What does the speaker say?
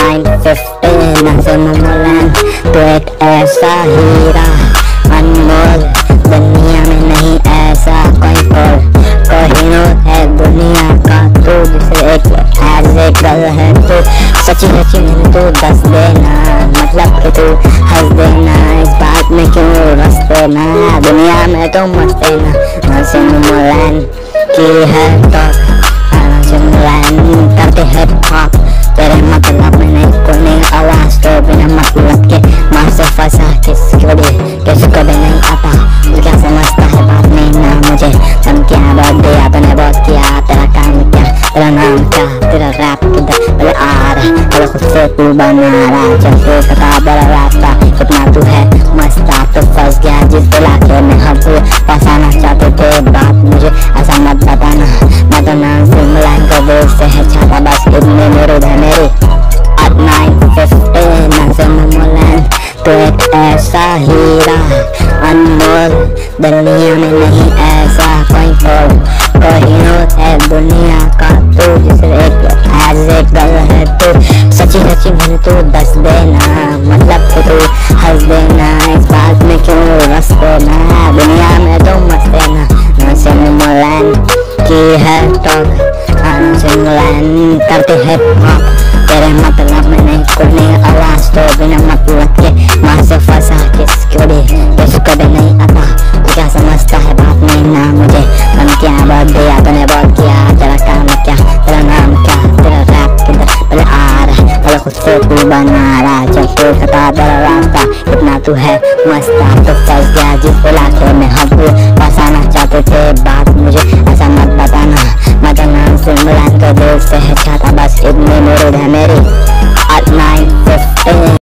Nine fifteen Mulan तो एक ऐसा हीरा अनमोल दुनिया में नहीं ऐसा कोई कोल कोहिनूर है दुनिया का तू जिसे एक ए गर्ल है तू सच्ची सच्ची मैंने तू दस देना मतलब कि तू हंस देना इस बात में क्यों रस देना दुनिया में तो मस्त देना नसिम मुलान की है तो भी किसको भी नहीं आता। तू क्या समझता है बात नहीं ना मुझे? तुम क्या बहुत दिया तूने बहुत किया तेरा काम क्या? तेरा नाम क्या? तेरा रैप किधर? बोले, आ रहा पहले खुद से तू बना रहा चल तू बड़ा रास्ता कितना तू है, मस्त ऐसा हीरा अनमोल दुनिया में नहीं ऐसा कोई कोल कोहिनूर है दुनिया का तू, जिसे एक एज एक गर्ल है तू। सच्ची सच्ची मैंने तू दस देना मतलब तू हंस देना, इस बात में क्यों रस देना? दुनिया में तो मस्त देना नसिम मुलान की है टॉक नसिम करते हॉप तेरे मतलब में नहीं कोई नहीं आवाज़ तो खुद से तू बना रहा चल तू खता दरवाज़ा कितना तू है मस्ता तो चल गया जिस